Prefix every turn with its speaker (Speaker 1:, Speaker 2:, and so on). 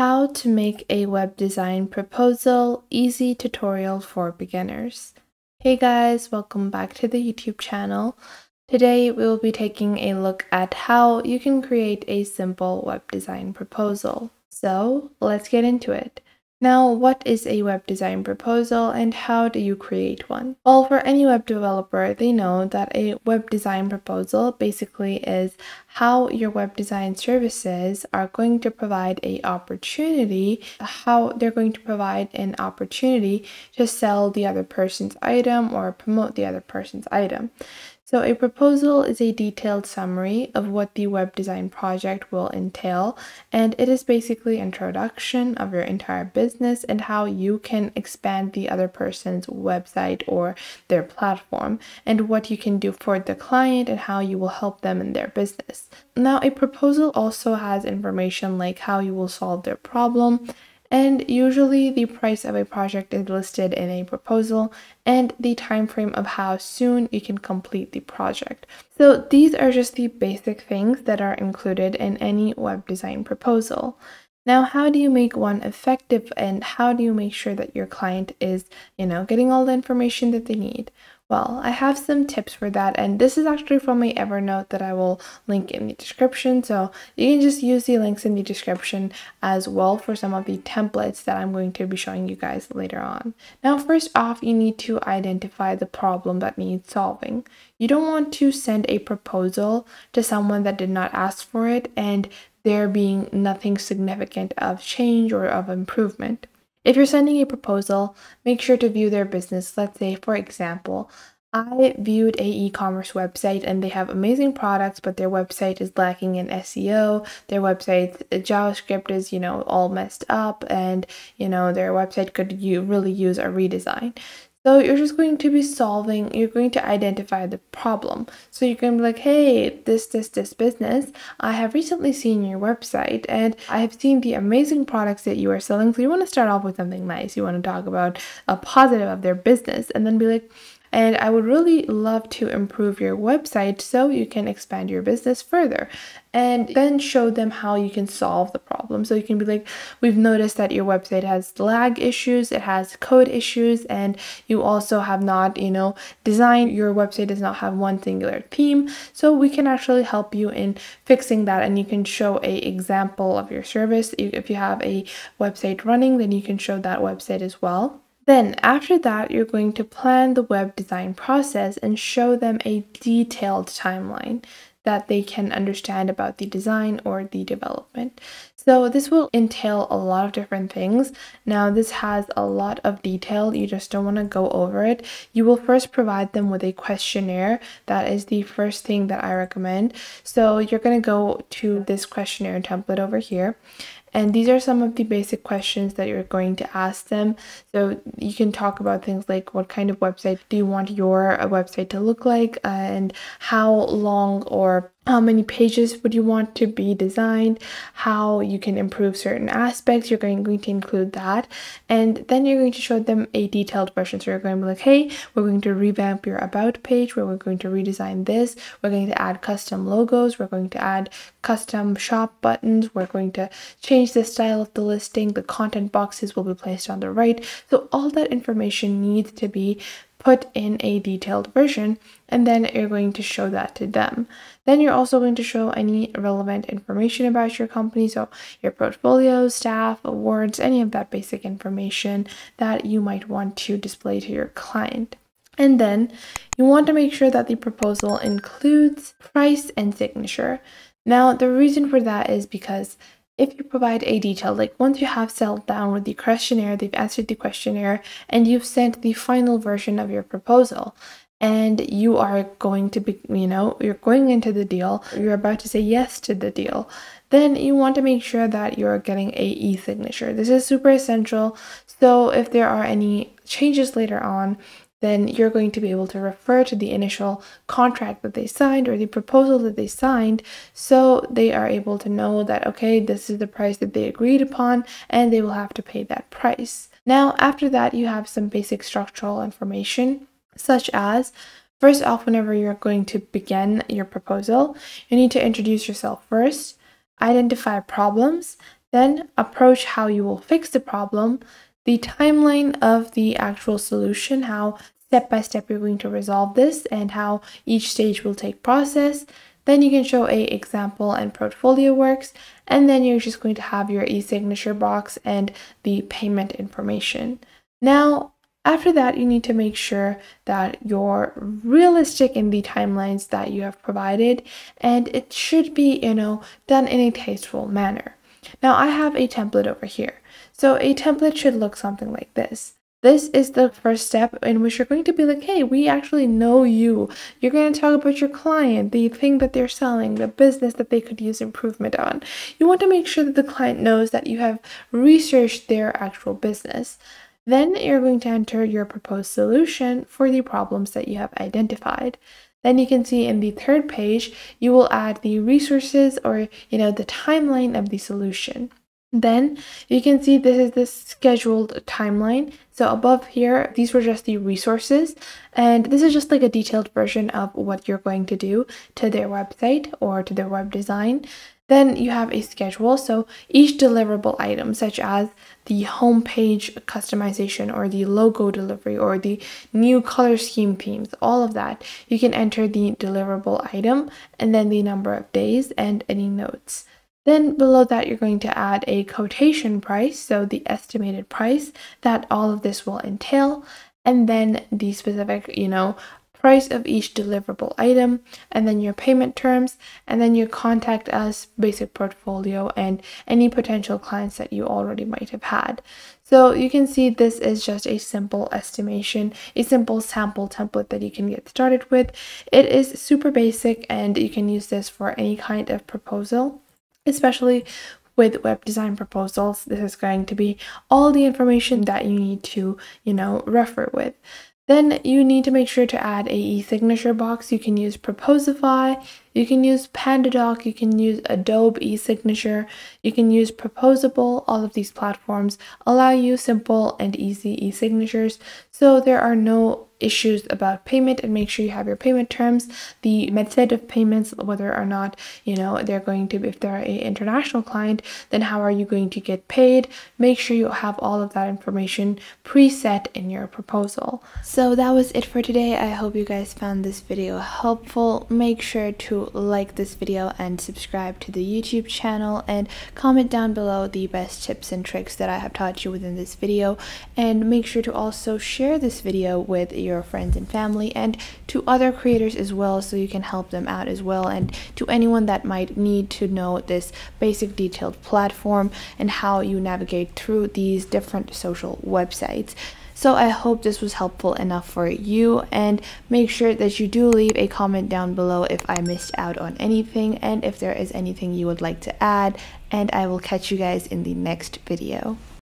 Speaker 1: How to make a web design proposal easy tutorial for beginners. Hey guys, welcome back to the YouTube channel. Today we will be taking a look at how you can create a simple web design proposal. So let's get into it. Now, what is a web design proposal and how do you create one? Well, for any web developer, they know that a web design proposal basically is how your web design services are going to provide a opportunity, how they're going to provide an opportunity to sell the other person's item or promote the other person's item. So, a proposal is a detailed summary of what the web design project will entail, and it is basically introduction of your entire business and how you can expand the other person's website or their platform, and what you can do for the client and how you will help them in their business. Now, a proposal also has information like how you will solve their problem and usually the price of a project is listed in a proposal and the time frame of how soon you can complete the project. So these are just the basic things that are included in any web design proposal. Now, how do you make one effective and how do you make sure that your client is, you know, getting all the information that they need? Well, I have some tips for that, and this is actually from my Evernote that I will link in the description. So you can just use the links in the description as well for some of the templates that I'm going to be showing you guys later on. Now, first off, you need to identify the problem that needs solving. You don't want to send a proposal to someone that did not ask for it and there being nothing significant of change or of improvement. If you're sending a proposal, make sure to view their business. Let's say, for example, I viewed a e-commerce website and they have amazing products, but their website is lacking in SEO. Their website uh, JavaScript is, you know, all messed up, and you know their website could you really use a redesign. So you're just going to be solving, you're going to identify the problem. So you're going to be like, hey, this, this, this business, I have recently seen your website and I have seen the amazing products that you are selling. So you want to start off with something nice. You want to talk about a positive of their business and then be like, and I would really love to improve your website so you can expand your business further and then show them how you can solve the problem. So you can be like, we've noticed that your website has lag issues, it has code issues, and you also have not, you know, designed your website does not have one singular theme. So we can actually help you in fixing that and you can show a example of your service. If you have a website running, then you can show that website as well. Then after that, you're going to plan the web design process and show them a detailed timeline that they can understand about the design or the development. So this will entail a lot of different things. Now this has a lot of detail. You just don't want to go over it. You will first provide them with a questionnaire. That is the first thing that I recommend. So you're going to go to this questionnaire template over here and these are some of the basic questions that you're going to ask them. So you can talk about things like what kind of website do you want your uh, website to look like and how long or how many pages would you want to be designed, how you can improve certain aspects, you're going, to include that. And then you're going to show them a detailed version. So you're going to be like, hey, we're going to revamp your about page, where we're going to redesign this, we're going to add custom logos, we're going to add custom shop buttons, we're going to change the style of the listing, the content boxes will be placed on the right. So all that information needs to be put in a detailed version and then you're going to show that to them. Then you're also going to show any relevant information about your company, so your portfolio, staff, awards, any of that basic information that you might want to display to your client. And then you want to make sure that the proposal includes price and signature. Now, the reason for that is because if you provide a detail, like once you have settled down with the questionnaire, they've answered the questionnaire, and you've sent the final version of your proposal, and you are going to be, you know, you're going into the deal, you're about to say yes to the deal, then you want to make sure that you're getting a e-signature. This is super essential. So if there are any changes later on, then you're going to be able to refer to the initial contract that they signed or the proposal that they signed so they are able to know that okay this is the price that they agreed upon and they will have to pay that price. Now after that you have some basic structural information such as first off whenever you're going to begin your proposal you need to introduce yourself first identify problems then approach how you will fix the problem, the timeline of the actual solution, how step by step you're going to resolve this and how each stage will take process. Then you can show a example and portfolio works, and then you're just going to have your e-signature box and the payment information. Now, after that, you need to make sure that you're realistic in the timelines that you have provided, and it should be, you know, done in a tasteful manner. Now, I have a template over here. So a template should look something like this. This is the first step in which you're going to be like, hey, we actually know you. You're going to talk about your client, the thing that they're selling, the business that they could use improvement on. You want to make sure that the client knows that you have researched their actual business. Then you're going to enter your proposed solution for the problems that you have identified. Then you can see in the third page, you will add the resources or, you know, the timeline of the solution. Then you can see this is the scheduled timeline. So above here, these were just the resources. And this is just like a detailed version of what you're going to do to their website or to their web design. Then you have a schedule. So each deliverable item, such as the homepage customization or the logo delivery or the new color scheme themes, all of that, you can enter the deliverable item and then the number of days and any notes. Then below that, you're going to add a quotation price, so the estimated price that all of this will entail, and then the specific, you know, price of each deliverable item, and then your payment terms, and then your contact us basic portfolio and any potential clients that you already might have had. So you can see this is just a simple estimation, a simple sample template that you can get started with. It is super basic and you can use this for any kind of proposal especially with web design proposals this is going to be all the information that you need to you know refer with then you need to make sure to add a e-signature box. You can use Proposify, you can use PandaDoc, you can use Adobe e-signature, you can use Proposable. All of these platforms allow you simple and easy e-signatures. So there are no issues about payment and make sure you have your payment terms, the method of payments, whether or not, you know, they're going to, if they're an international client, then how are you going to get paid? Make sure you have all of that information preset in your proposal. So that was it for today. I hope you guys found this video helpful. Make sure to like this video and subscribe to the YouTube channel and comment down below the best tips and tricks that I have taught you within this video and make sure to also share this video with your your friends and family and to other creators as well so you can help them out as well and to anyone that might need to know this basic detailed platform and how you navigate through these different social websites. So I hope this was helpful enough for you and make sure that you do leave a comment down below if I missed out on anything and if there is anything you would like to add and I will catch you guys in the next video.